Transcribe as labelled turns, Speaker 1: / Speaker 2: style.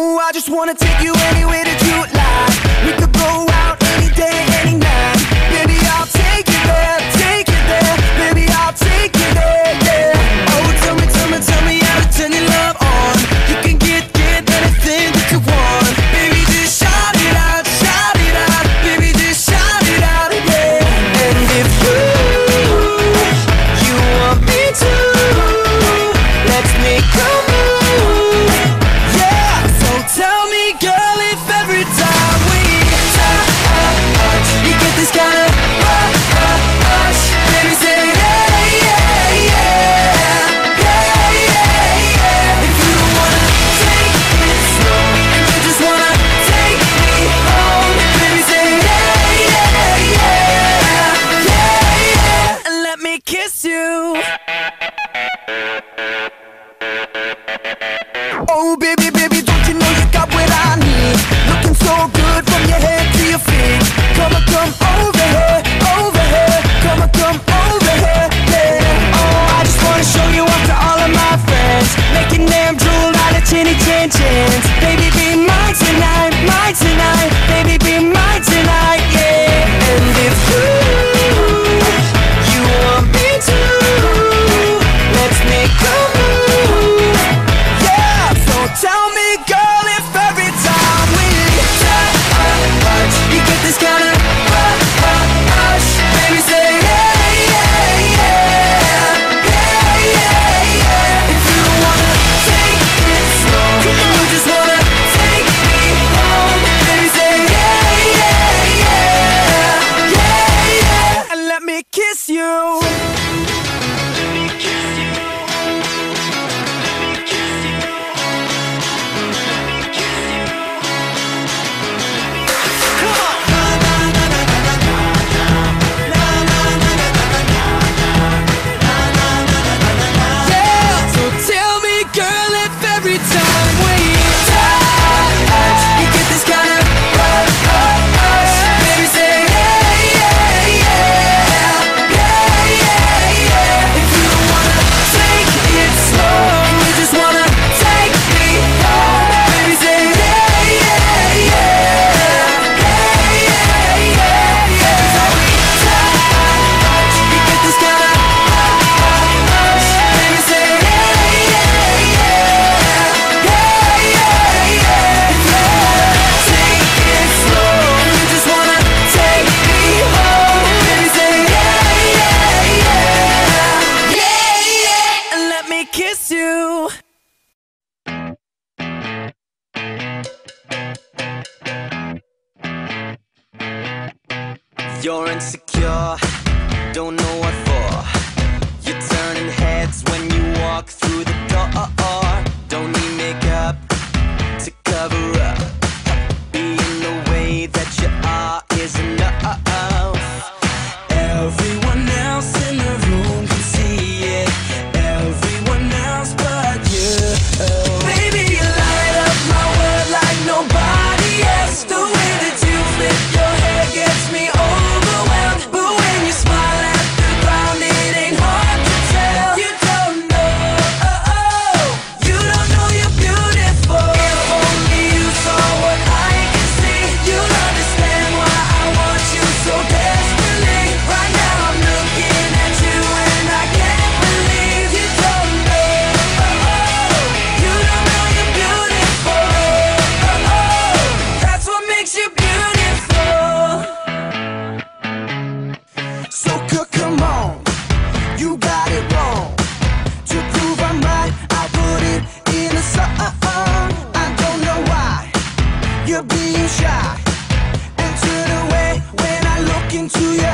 Speaker 1: I just wanna take you anywhere that you like. We could go any chance, Baby, be mine tonight, mine tonight. kiss you.
Speaker 2: You're insecure, don't know what
Speaker 1: shy. And turn away when I look into your